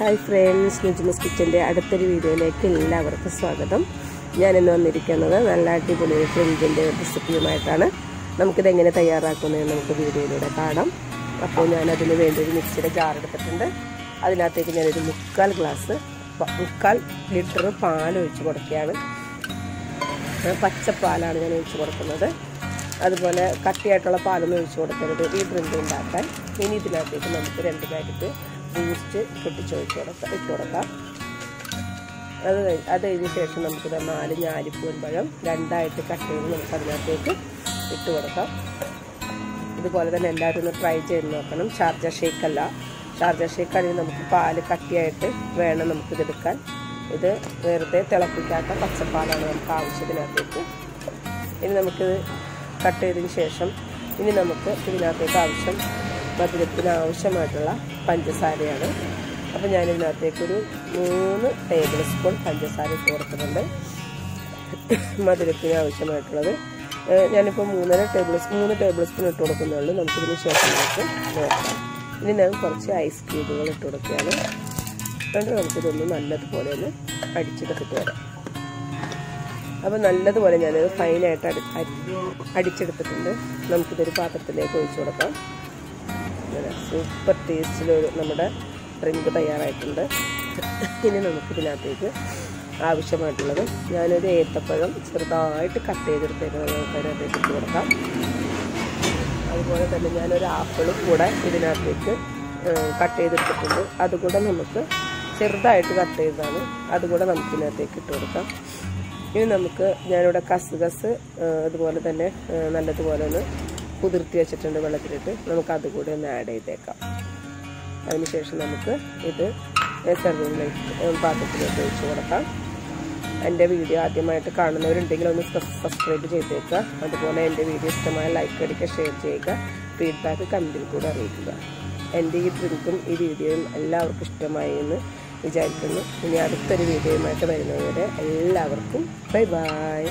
Hi friends നുജ്മസ് കിച്ചന്റെ അടുത്തൊരു വീഡിയോയിലേക്ക് എല്ലാവർക്കും സ്വാഗതം. ഞാൻ ഇന്ന് വന്നിരിക്കുന്നത് നല്ല അടിപൊളി ഫ്രിഞ്ചിന്റെ റെസിപ്പിയുമായിട്ടാണ്. നമുക്കിത് എങ്ങനെ തയ്യാറാക്കുന്നതെന്ന് നമുക്ക് വീഡിയോയിലൂടെ കാണാം. അപ്പോൾ ഞാൻ അതിന് വേണ്ടി ഒരു മിക്സിയുടെ ജാർ എടുത്തിട്ടുണ്ട്. അതിനകത്തേക്ക് ഞാനൊരു മുക്കാൽ ഗ്ലാസ് മുക്കാൽ ലിറ്റർ പാൽ ഒഴിച്ച് കൊടുക്കുകയാണ്. പച്ചപ്പാലാണ് ഞാൻ ഒഴിച്ച് കൊടുക്കുന്നത്. അതുപോലെ കട്ടിയായിട്ടുള്ള പാലൊന്നും ഒഴിച്ച് കൊടുക്കരുത്. ഈ ഡ്രിങ്ക് ഉണ്ടാക്കാൻ. ഇനി ഇതിനകത്തേക്ക് നമുക്ക് രണ്ട് പാക്കറ്റ് ബൂസ്റ്റ് പൊട്ടിച്ചൊഴിച്ച് കൊടുക്കാം ഇട്ട് കൊടുക്കാം. അത് അത് കഴിഞ്ഞ ശേഷം നമുക്ക് നാല് ഞാലിപ്പൂൻ പഴം രണ്ടായിട്ട് കട്ട് ചെയ്ത് നമുക്ക് അതിനകത്തേക്ക് ഇട്ട് കൊടുക്കാം. ഇതുപോലെ തന്നെ എല്ലാവരും ഒന്ന് ട്രൈ ചെയ്ത് നോക്കണം. ഷാർജ ഷേക്ക് അല്ല. ഷാർജ ഷേക്ക് ആണെങ്കിൽ നമുക്ക് പാൽ കട്ടിയായിട്ട് വേണം നമുക്കിതെടുക്കാൻ ഇത് വെറുതെ തിളപ്പിക്കാത്ത പച്ചപ്പാലാണ് നമുക്ക് ആവശ്യത്തിനകത്തേക്ക്. ഇനി നമുക്കിത് കട്ട് ചെയ്തതിന് ശേഷം ഇനി നമുക്ക് ഇതിനകത്തേക്ക് ആവശ്യം മധുരത്തിന് ആവശ്യമായിട്ടുള്ള പഞ്ചസാരയാണ്. അപ്പോൾ ഞാൻ ഇതിനകത്തേക്കൊരു മൂന്ന് ടേബിൾ സ്പൂൺ പഞ്ചസാര ചേർക്കുന്നുണ്ട് മധുരത്തിന് ആവശ്യമായിട്ടുള്ളത് ഞാനിപ്പോൾ മൂന്നര ടേബിൾ മൂന്ന് ടേബിൾ സ്പൂൺ ഇട്ട് കൊടുക്കുന്നുള്ളൂ. നമുക്കിതിന് ശേഷം നമുക്ക് നോക്കാം. ഇനി ഞാൻ കുറച്ച് ഐസ് ക്യൂബുകൾ ഇട്ട് കൊടുക്കുകയാണ്. എന്നിട്ട് നമുക്കിതൊന്ന് നല്ലതുപോലെ ഒന്ന് അടിച്ചെടുത്തിട്ട് വരാം. അപ്പോൾ നല്ലതുപോലെ ഞാനത് ഫൈനായിട്ട് അടി- അടിച്ചെടുത്തിട്ടുണ്ട്. നമുക്കിതൊരു പാത്രത്തിലേക്ക് ഒഴിച്ചു കൊടുക്കാം. ഇങ്ങനെ സൂപ്പർ ടേസ്റ്റിലൊരു നമ്മുടെ ഡ്രിങ്ക് തയ്യാറായിട്ടുണ്ട്. ഇനി നമുക്കിതിനകത്തേക്ക് ആവശ്യമായിട്ടുള്ളത് ഞാനൊരു ഏത്തപ്പഴം ചെറുതായിട്ട് കട്ട് ചെയ്തെടുത്തേക്ക് നമുക്ക് അതിനകത്തേക്ക് ഇട്ട് കൊടുക്കാം. അതുപോലെ തന്നെ ഞാനൊരു ആപ്പിളും കൂടെ ഇതിനകത്തേക്ക് കട്ട് ചെയ്തെടുത്തിട്ടുണ്ട്. അതുകൂടെ നമുക്ക് ചെറുതായിട്ട് കട്ട് ചെയ്തതാണ്. അതുകൂടെ നമുക്ക് ഇതിനകത്തേക്ക് ഇട്ട് കൊടുക്കാം. ഇനി നമുക്ക് ഞാനിവിടെ കസുകസ് അതുപോലെ തന്നെ നല്ലതുപോലെ ഒന്ന് കുതിർത്തി വെച്ചിട്ടുണ്ട് വെള്ളത്തിലിട്ട്. നമുക്ക് അതുകൂടി ഒന്ന് ആഡ് ചെയ്തേക്കാം. അതിനുശേഷം നമുക്ക് ഇത് സെർവിങ്ങിലേക്ക് പാത്രത്തിലേക്ക് ഒഴിച്ചു കൊടുക്കാം. എന്റെ വീഡിയോ ആദ്യമായിട്ട് കാണുന്നവരുണ്ടെങ്കിൽ ഒന്ന് സബ്സ്ക്രൈബ് ചെയ്തേക്കുക. അതുപോലെ എന്റെ വീഡിയോ ഇഷ്ടമായ ലൈക്ക് അടിക്കുക ഷെയർ ചെയ്യുക ഫീഡ്ബാക്ക് കമന്റിൽ കൂടെ അറിയിക്കുക. എന്റെ ഈ ഡ്രിങ്കും ഈ വീഡിയോയും എല്ലാവർക്കും ഇഷ്ടമായി എന്ന് വിചാരിക്കുന്നു. ഇനി അടുത്തൊരു വീഡിയോയുമായിട്ട് വരുന്നതുവരെ എല്ലാവർക്കും ബൈ ബൈ